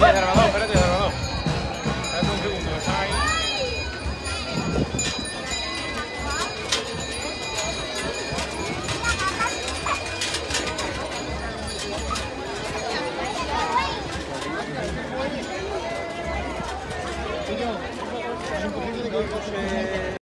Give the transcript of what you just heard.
Gracias, grabador.